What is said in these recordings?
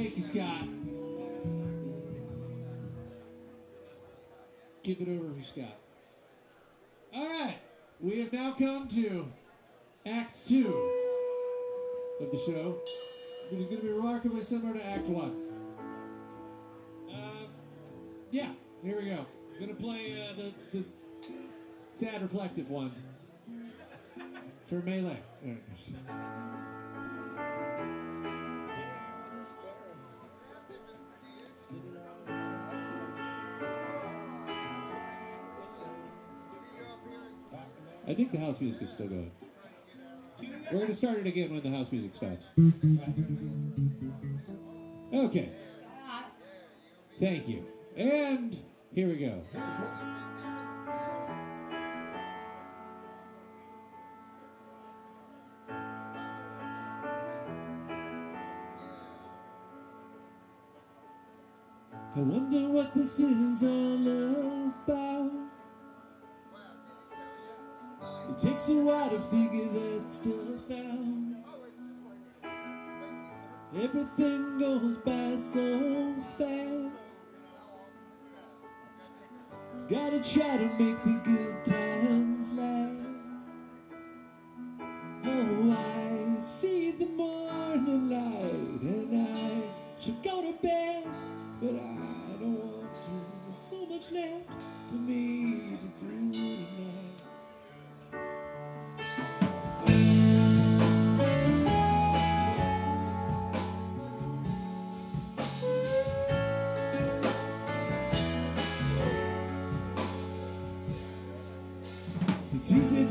Thank you, Scott. Give it over for Scott. All right, we have now come to Act Two of the show. It is going to be remarkably similar to Act One. Um, yeah, here we go. I'm going to play uh, the, the sad reflective one for Melee. I think the house music is still going. We're going to start it again when the house music stops. Okay. Thank you. And here we go. I wonder what this is all about. Takes a while to figure that stuff out. Everything goes by so fast. Gotta try to make the good times last. Oh, I see the morning light, and I should go to bed, but I don't want to. There's so much left for me to do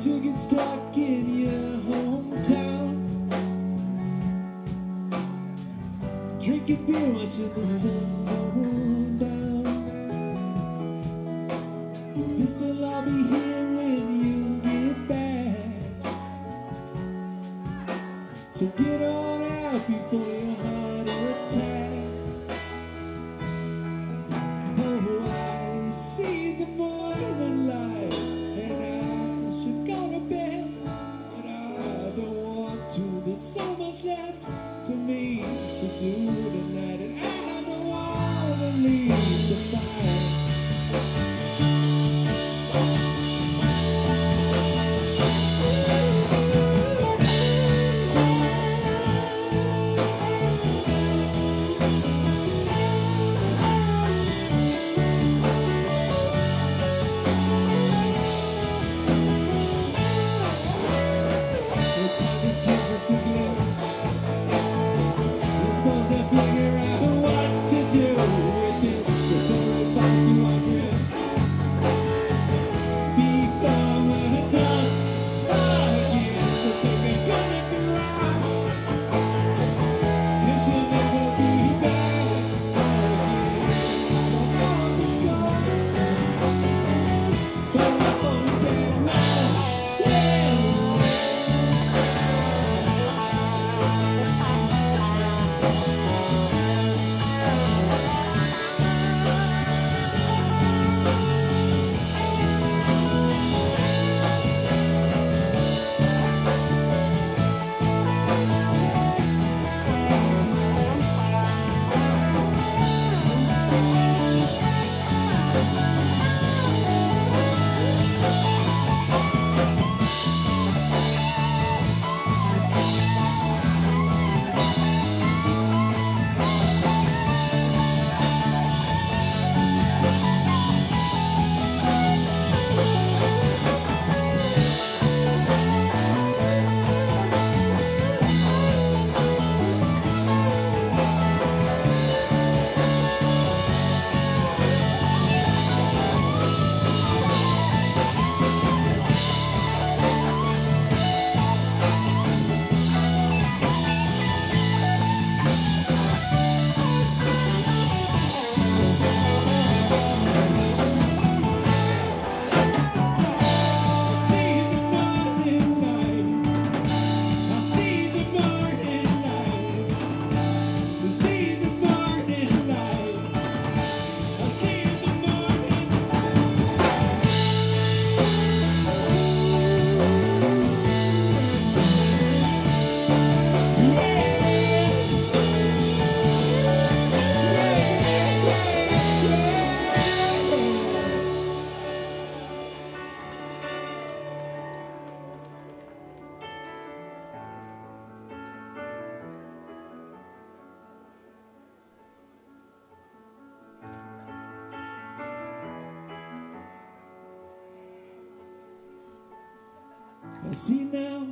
to get stuck in your hometown. Drinking beer, watching the sun go down. This'll all be here when you get back. So get on out before your heart attack.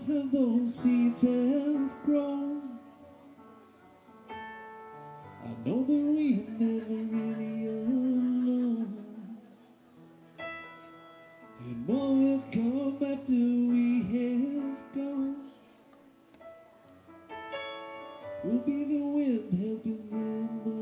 How those seeds have grown. I know that we are never really alone. And more will come after we have gone. We'll be the wind helping them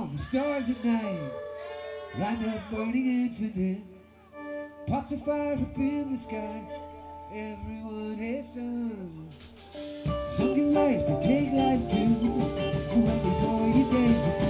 Oh, at night. Light up burning infinite. Pots of fire up in the sky. Everyone has some. Some give life, they take life too. Well before your days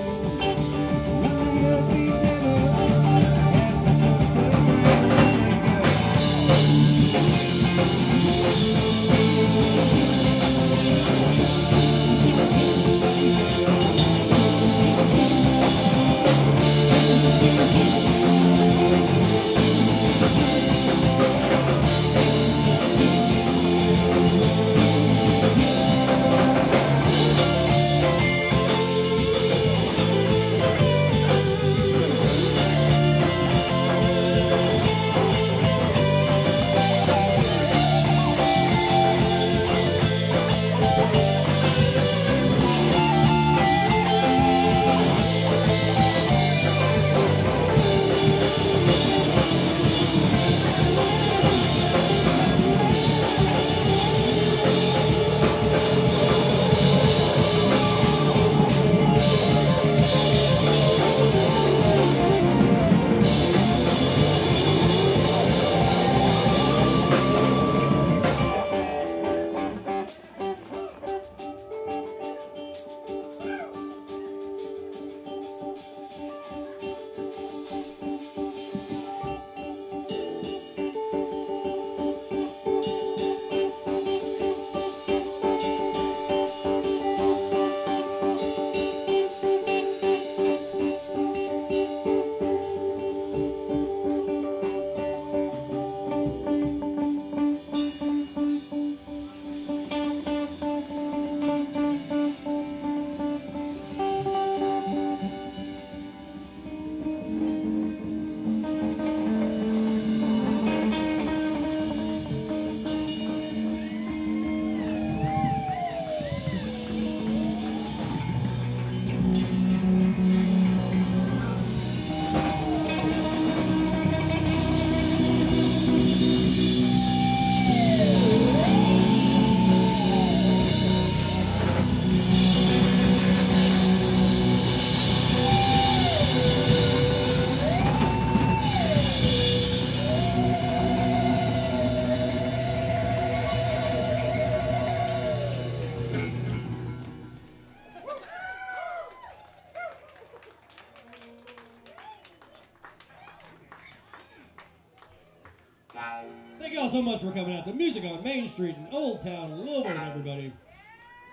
so much for coming out to Music on Main Street in Old Town, Lilburn, everybody.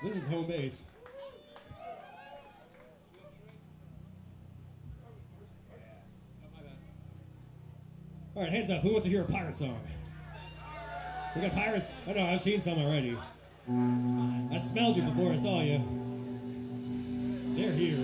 This is home base. All right, hands up. Who wants to hear a pirate song? We got pirates? Oh, I know, I've seen some already. I smelled you before I saw you. They're here.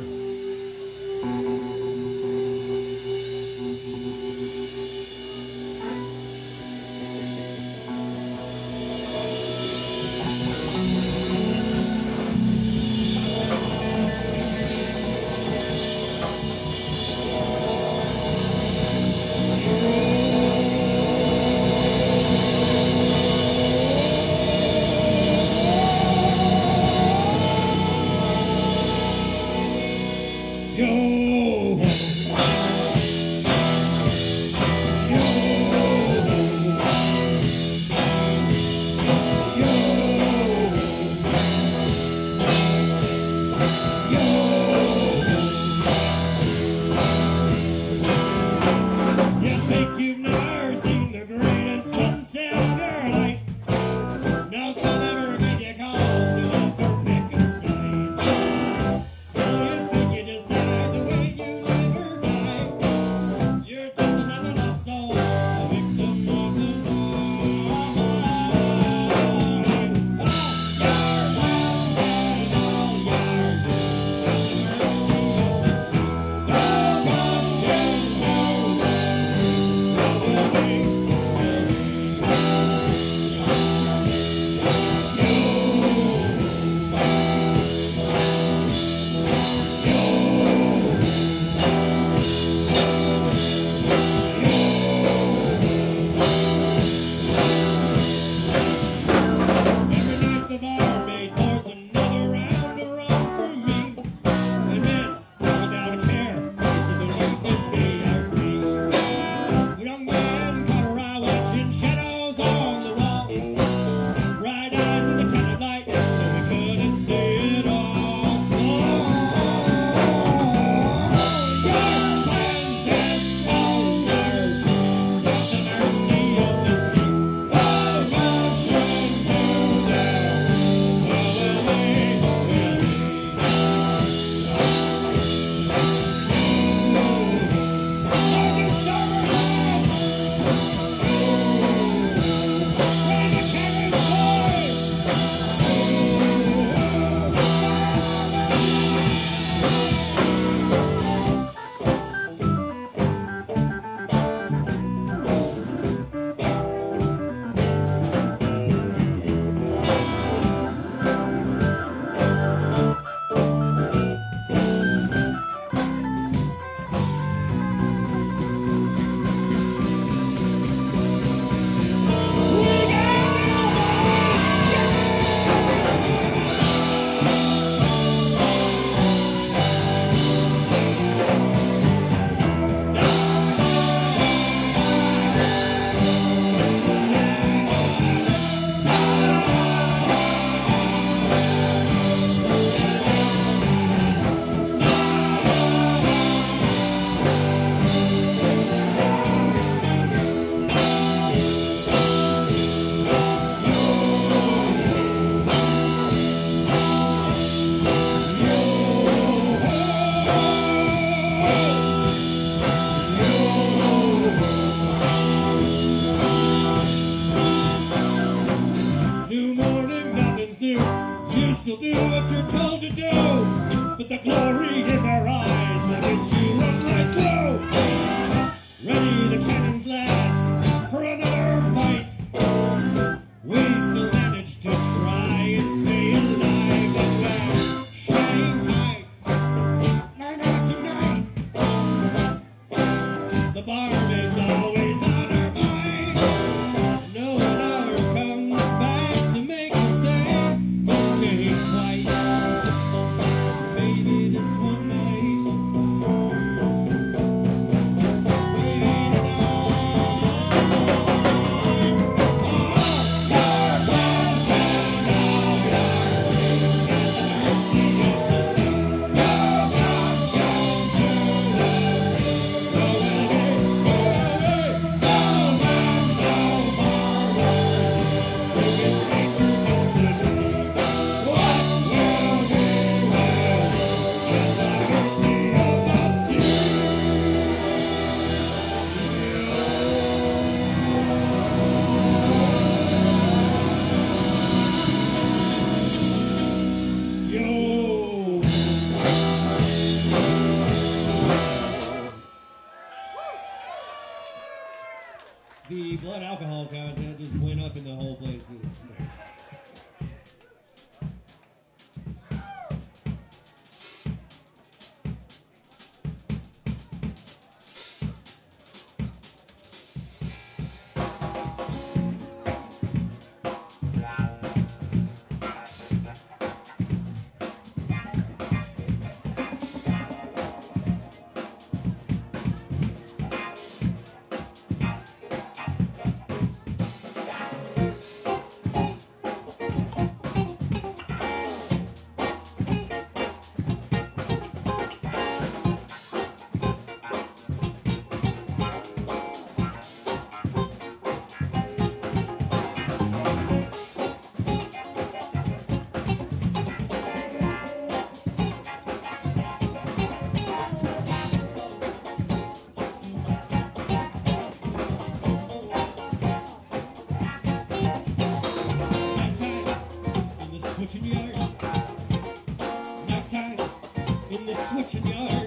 in the switching yard.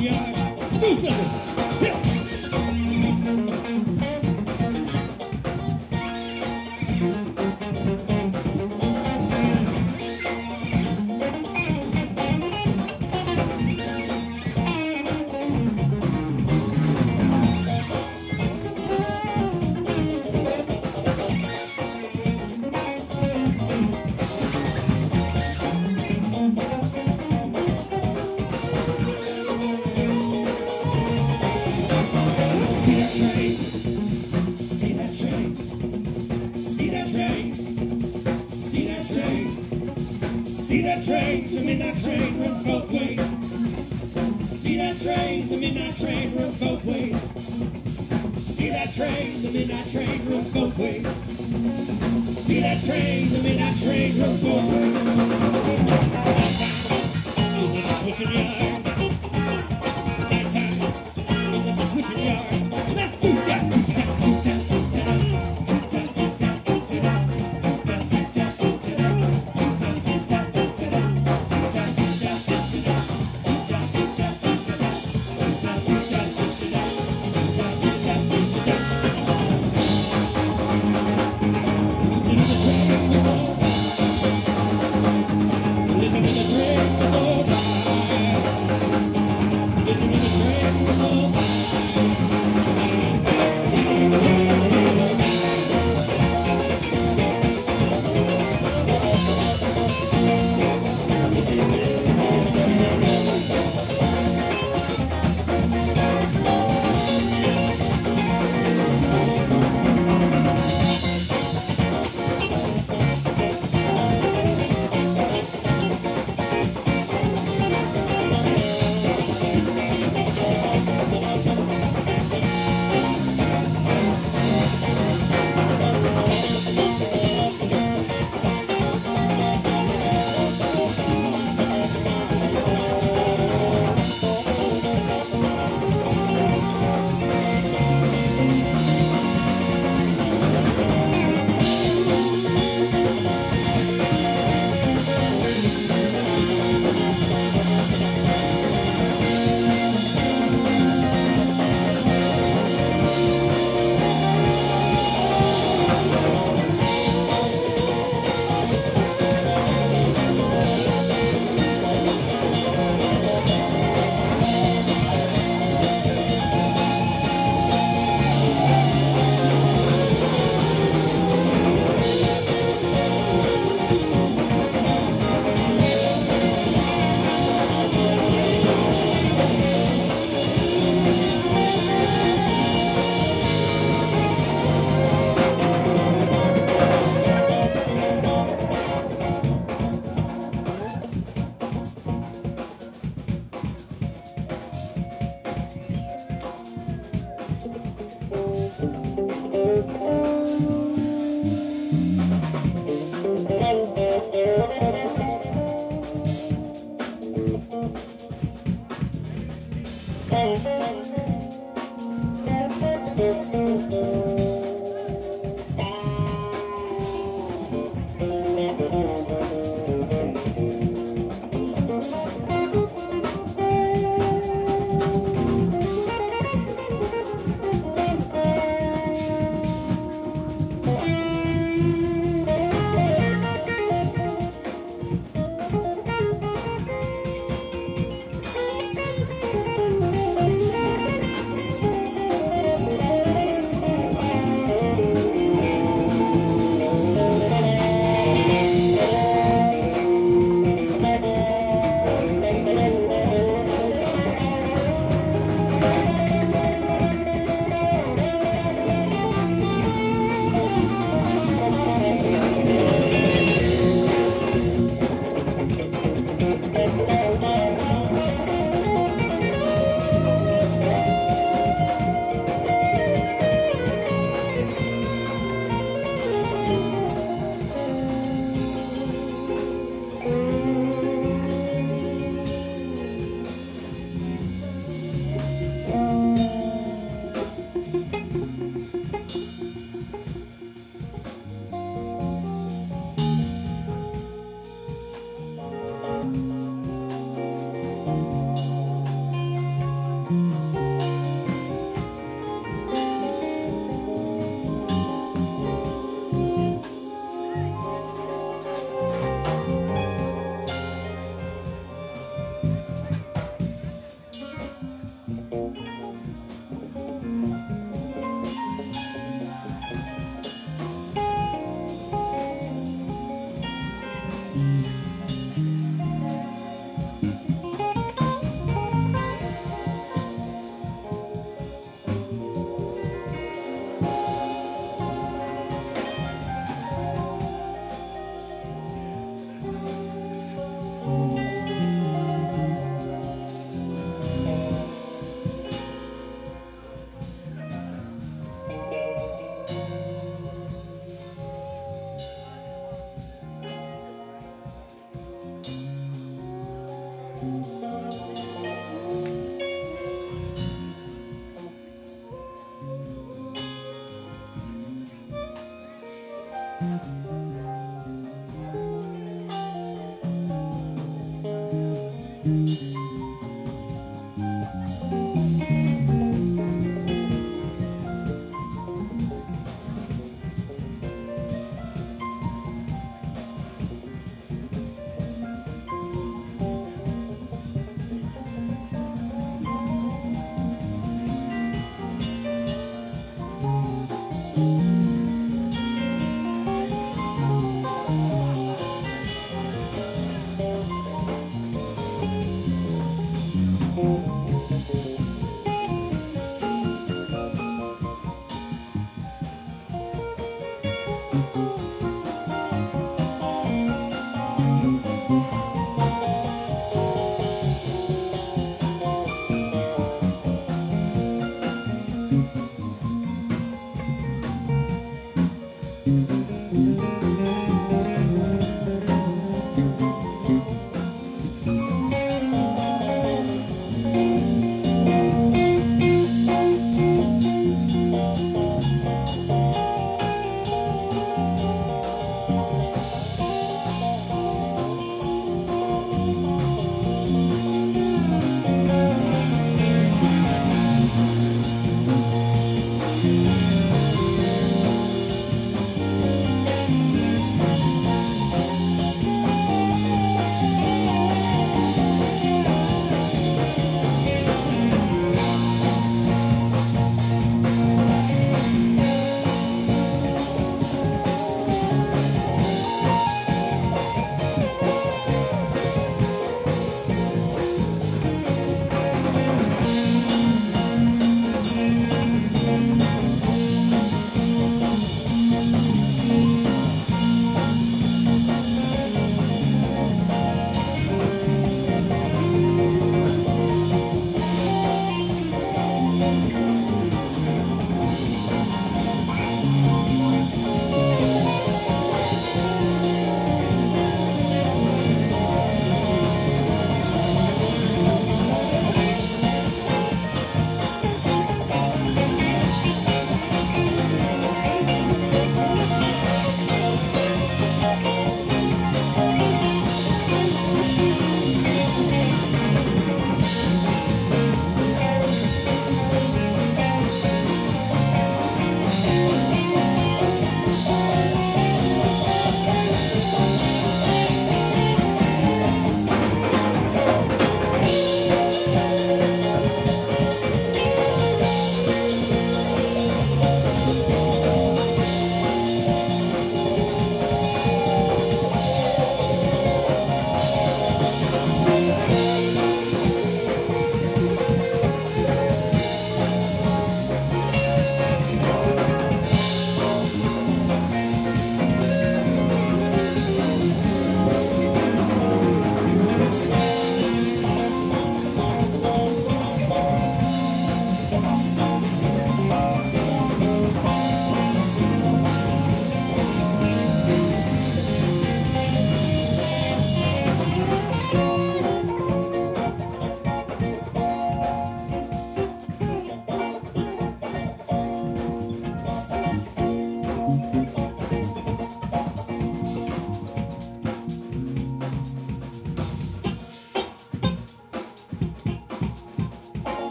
Indiana. Two seconds. that train, the midnight train runs both ways. See that train, the midnight train runs both ways. See that train, the midnight train runs both ways. In the switching yard.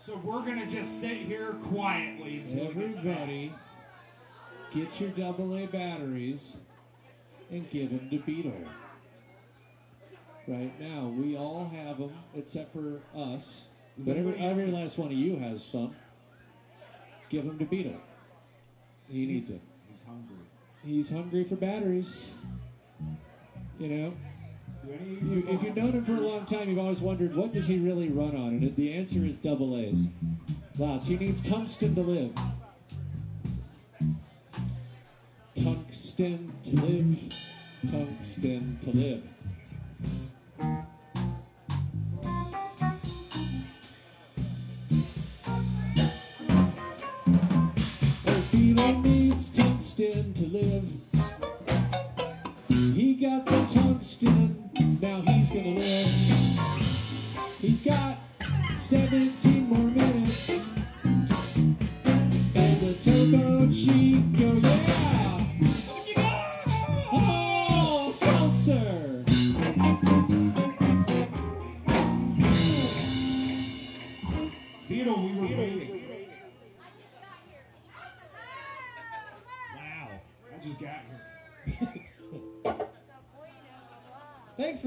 So we're gonna just sit here quietly until it gets back. Everybody, get your AA batteries and give them to Beetle. Right now, we all have them except for us. Does But every, every last one of you has some. Give them to Beetle. He needs it. He's hungry. He's hungry for batteries. You know, Do any of you, if you've known him for a long time, you've always wondered what does he really run on, and the answer is double A's. Lots. He needs tungsten to live. Tungsten to live. Tungsten to live.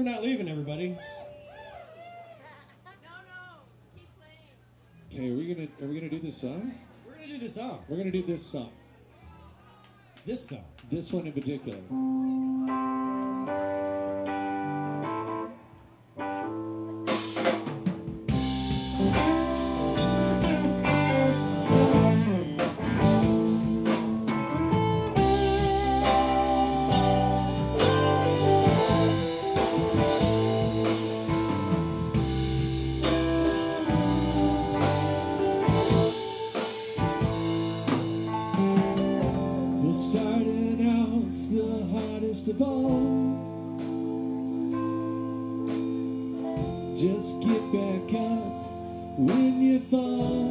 For not leaving, everybody. Okay, are we gonna are we gonna do this song? We're gonna do this song. We're gonna do this song. This song. This one in particular. When you fall.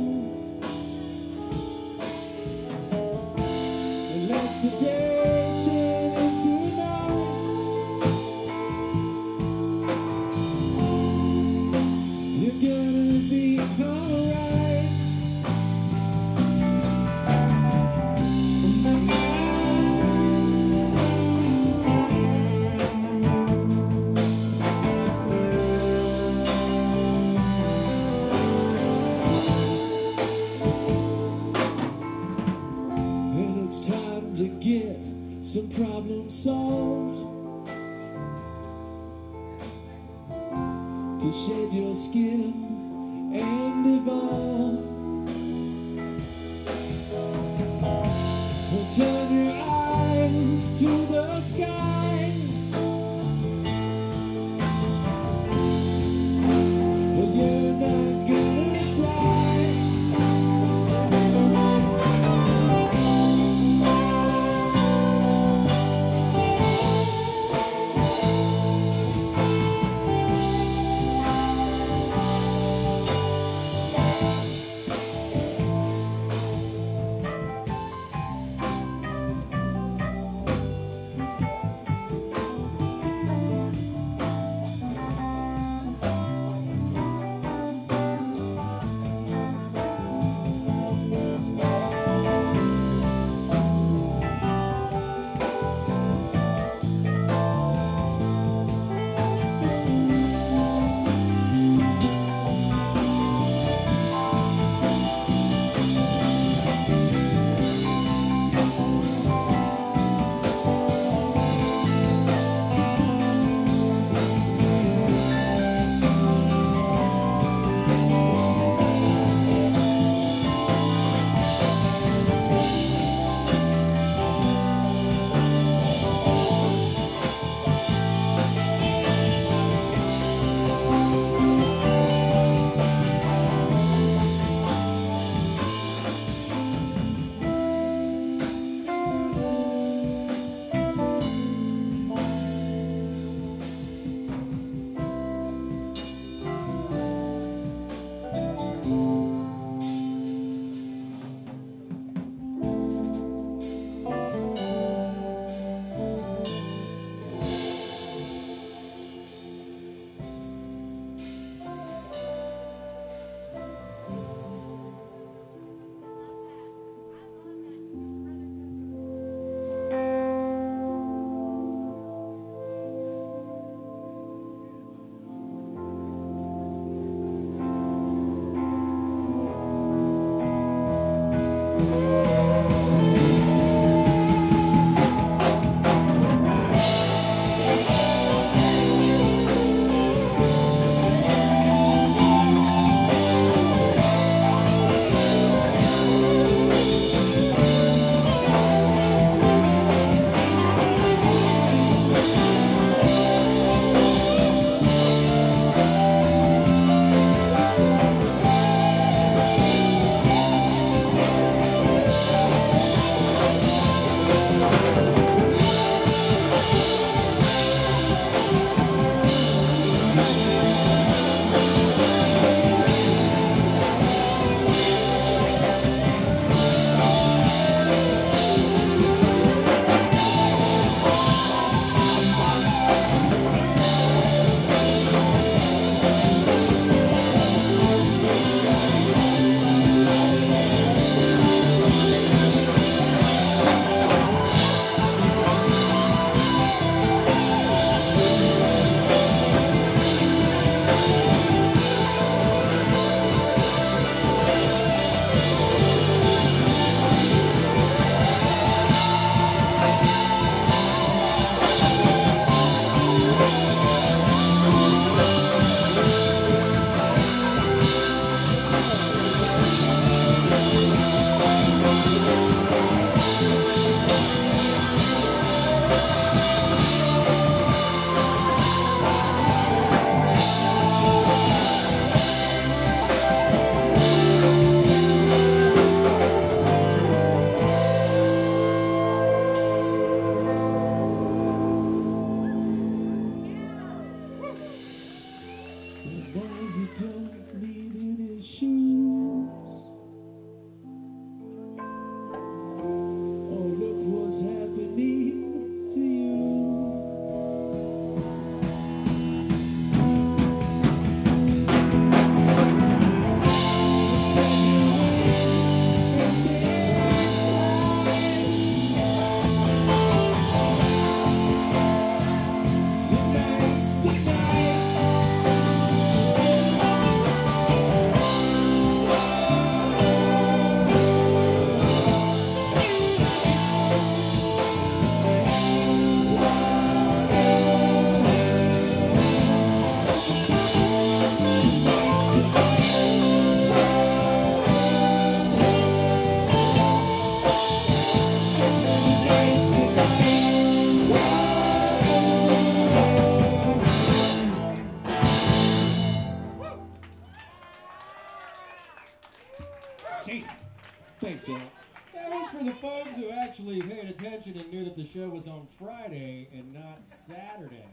Show was on Friday and not Saturday.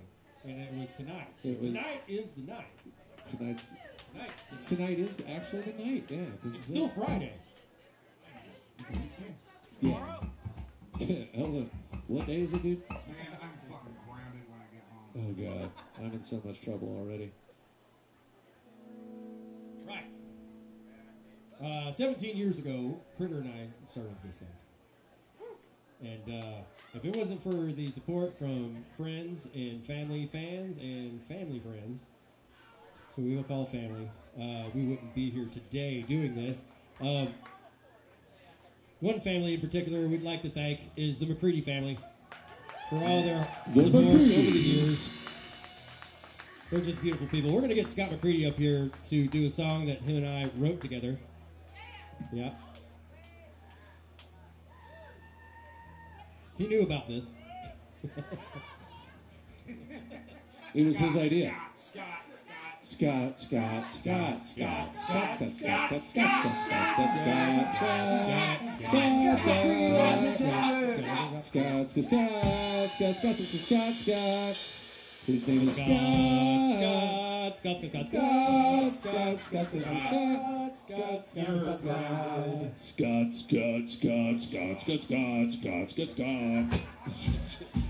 And it was tonight. So It was- tonight is the night. Tonight's Tonight's the night. tonight is actually the night. Yeah, this It's is still it. Friday. Yeah. Ellen, what day is it, dude? Man, I'm fucking grounded when I get home. Oh god, I'm in so much trouble already. Right. Uh, 17 years ago, Critter and I started this thing. And uh, if it wasn't for the support from friends and family fans and family friends, who we will call family, uh, we wouldn't be here today doing this. Um, one family in particular we'd like to thank is the McCready family for all their The support over the years. They're just beautiful people. We're going to get Scott McCready up here to do a song that him and I wrote together. Yeah. He knew about this. It was his Scott, idea. Scott, Scott, Scott, Scott. Scott, Scott, Scott, Scott, Scott, Scott, Scott, Scott, Scott, Scott, Scott, Scott, Scott, Scott, Scott, Scott, Scott, Scott, Scott, Scott. His name is Scott. Scott, Scott, Scott, Scott, Scott, Scott, Scott, Scott, Scott, Scott, Scott, You're Scott, Scott. Scott, Scott, Scott, Scott, Scott, Scott, Scott, Scott, Scott. You,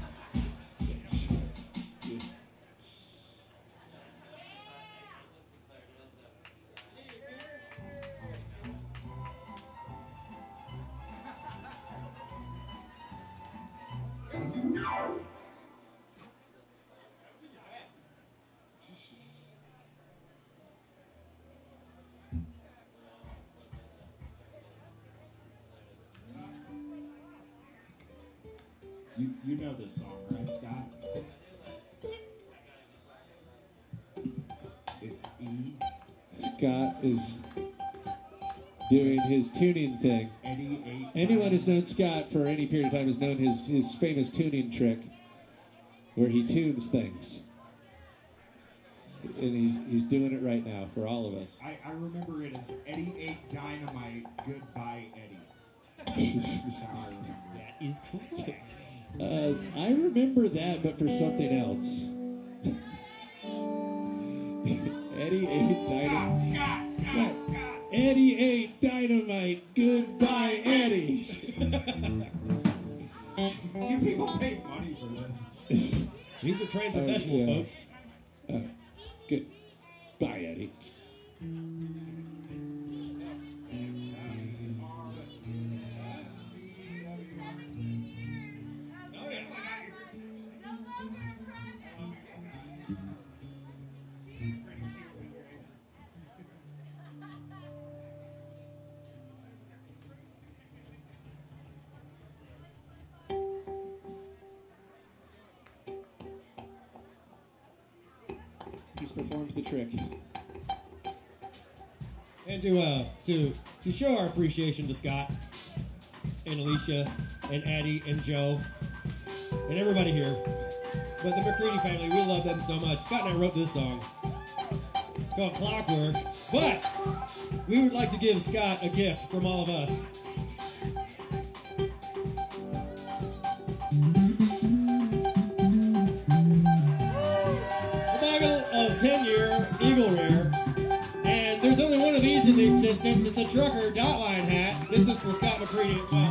is doing his tuning thing. Anyone who's known Scott for any period of time has known his, his famous tuning trick where he tunes things. And he's he's doing it right now for all of us. I, I remember it as Eddie ate dynamite. Goodbye, Eddie. That's how I remember it. That is correct. Uh, I remember that, but for something else. Eddie ate Scott, dynamite. Scott, Scott, Scott. Eddie ate dynamite. Goodbye, Eddie. You people pay money for this. These are trained professionals, yeah. folks. Uh, good. The trick. And to uh to to show our appreciation to Scott and Alicia and Addie and Joe and everybody here. But the McCready family, we love them so much. Scott and I wrote this song. It's called Clockwork. But we would like to give Scott a gift from all of us. Trucker Dotline hat. This is for Scott McCready as well.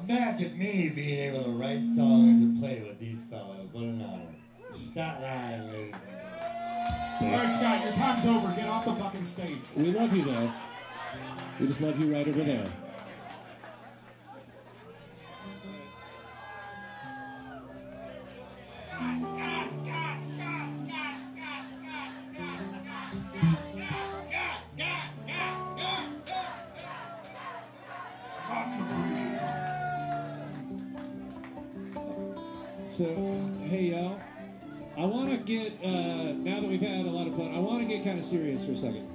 Imagine me being able to write songs and play with these fellows. What an honor. Scott ladies. All right, Scott, your time's over. Get off the fucking stage. We love you though. We just love you right over there. Serious for a second.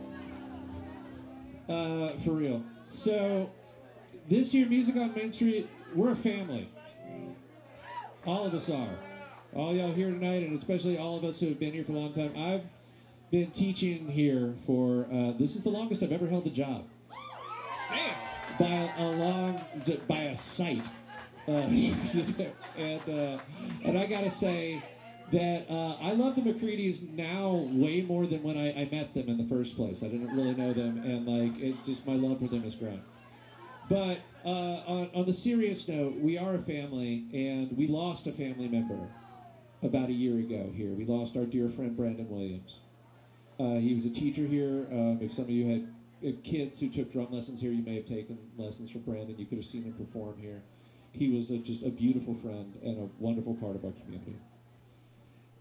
Uh, for real. So, this year, Music on Main Street, we're a family. All of us are. All y'all here tonight, and especially all of us who have been here for a long time. I've been teaching here for, uh, this is the longest I've ever held a job. Sam. By a long, by a sight. Uh, and uh, and I gotta say that uh, I love the McCready's now way more than when I, I met them in the first place. I didn't really know them, and like it just my love for them has grown. But uh, on, on the serious note, we are a family, and we lost a family member about a year ago here. We lost our dear friend Brandon Williams. Uh, he was a teacher here. Um, if some of you had kids who took drum lessons here, you may have taken lessons from Brandon. You could have seen him perform here. He was a, just a beautiful friend and a wonderful part of our community.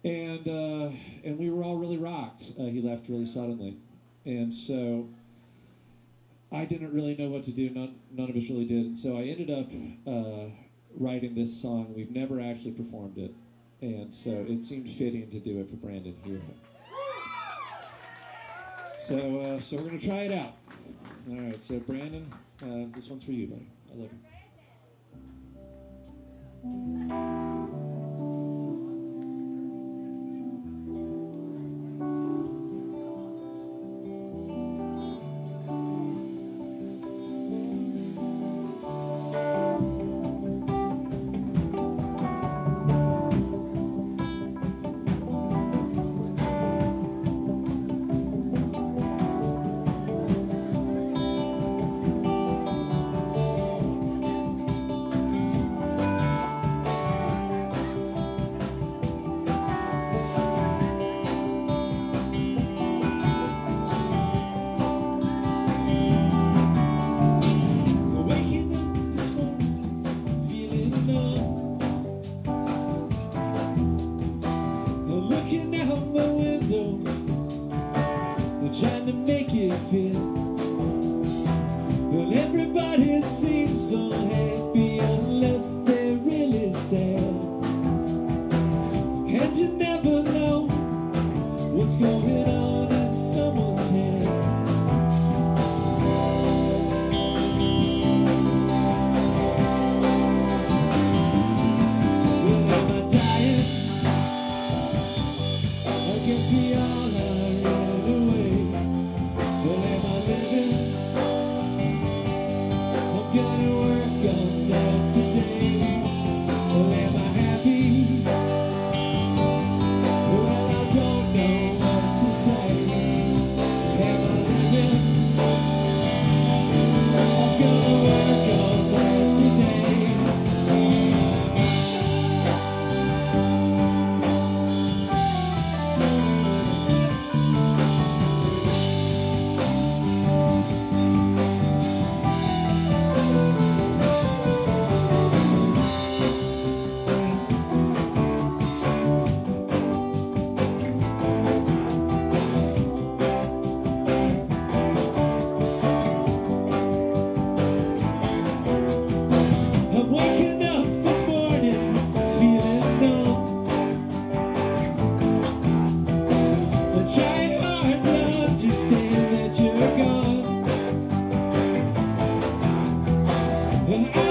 And uh, and we were all really rocked. Uh, he left really suddenly, and so I didn't really know what to do. None none of us really did. And so I ended up uh, writing this song. We've never actually performed it, and so it seemed fitting to do it for Brandon here. So uh, so we're gonna try it out. All right. So Brandon, uh, this one's for you, buddy. I love you. Hum.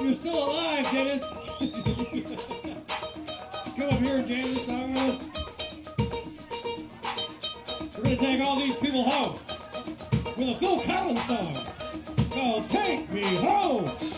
You're still alive, Dennis. Come up here and. We're gonna take all these people home with a Phil Collins song called "Take Me Home."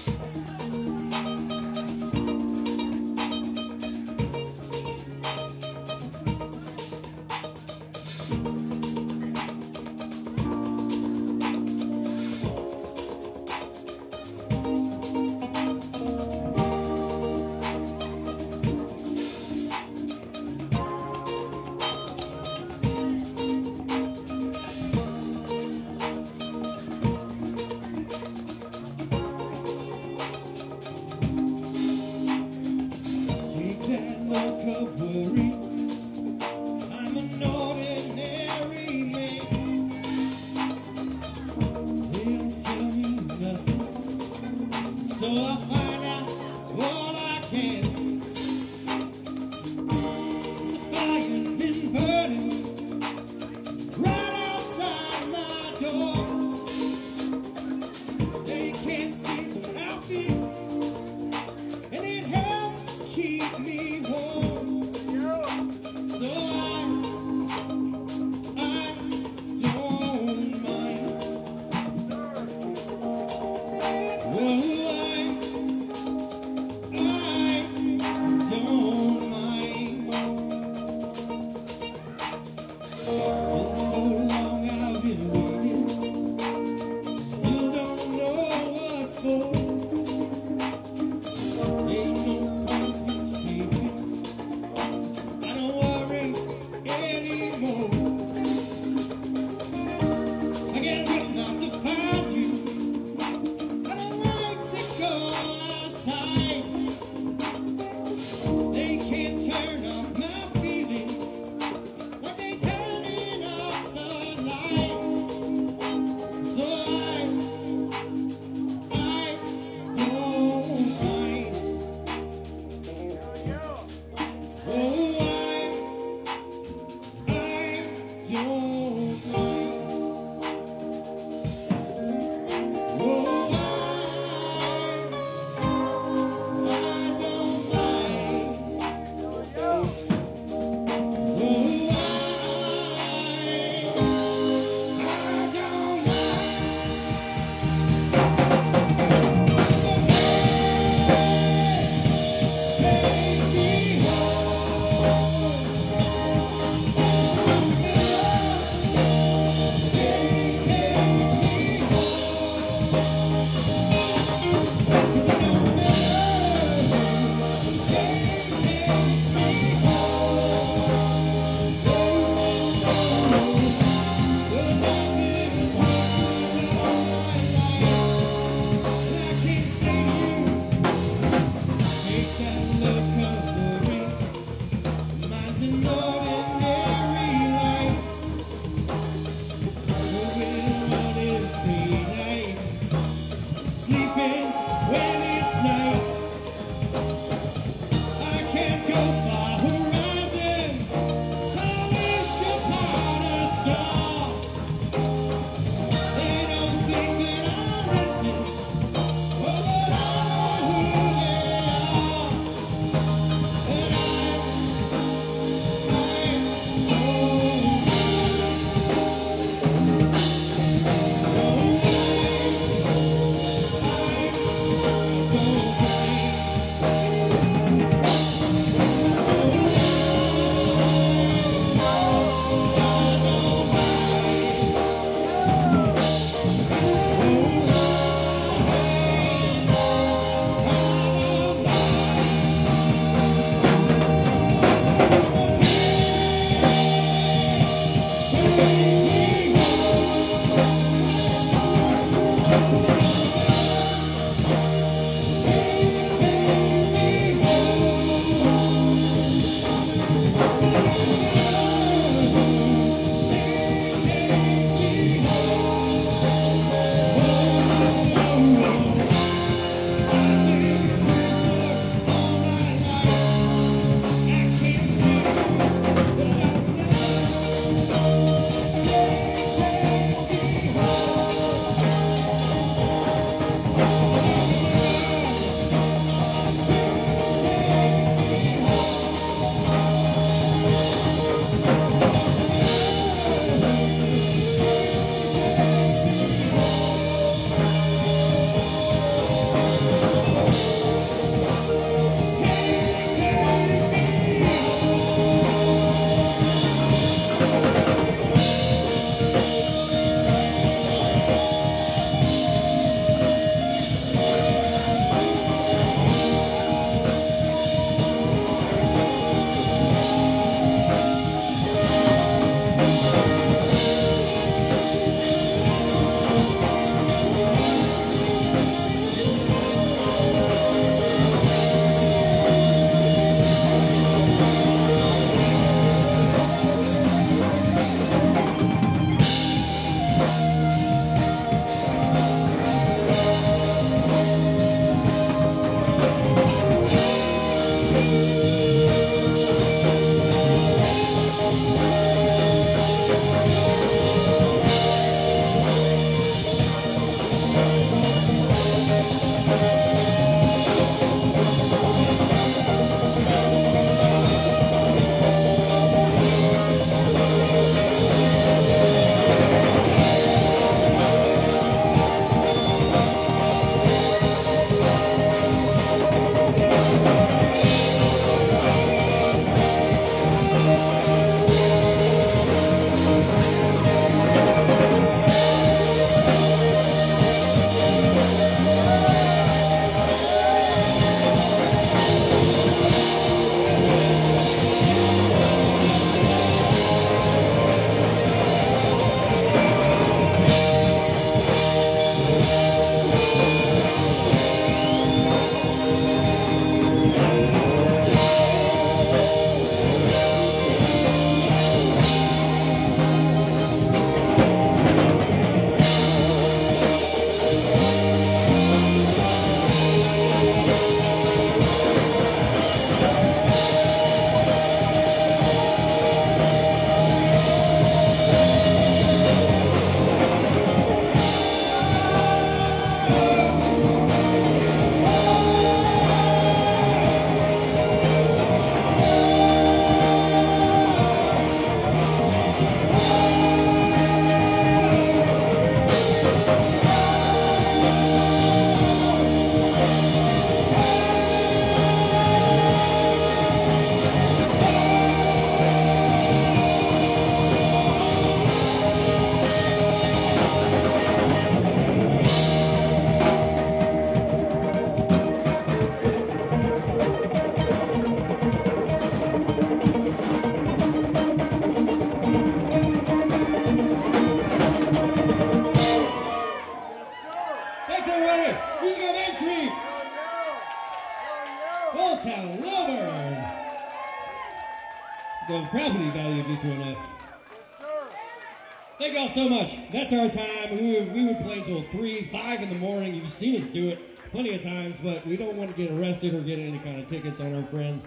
So much. That's our time. We would, we would play until 3, 5 in the morning. You've seen us do it plenty of times, but we don't want to get arrested or get any kind of tickets on our friends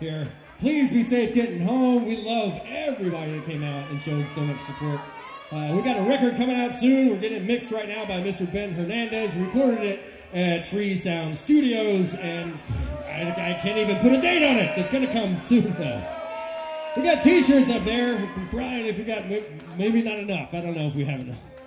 here. Please be safe getting home. We love everybody that came out and showed so much support. Uh, we got a record coming out soon. We're getting it mixed right now by Mr. Ben Hernandez. We recorded it at Tree Sound Studios, and I, I can't even put a date on it. It's going to come soon, though. We got T-shirts up there, Brian. If we got maybe not enough, I don't know if we have enough.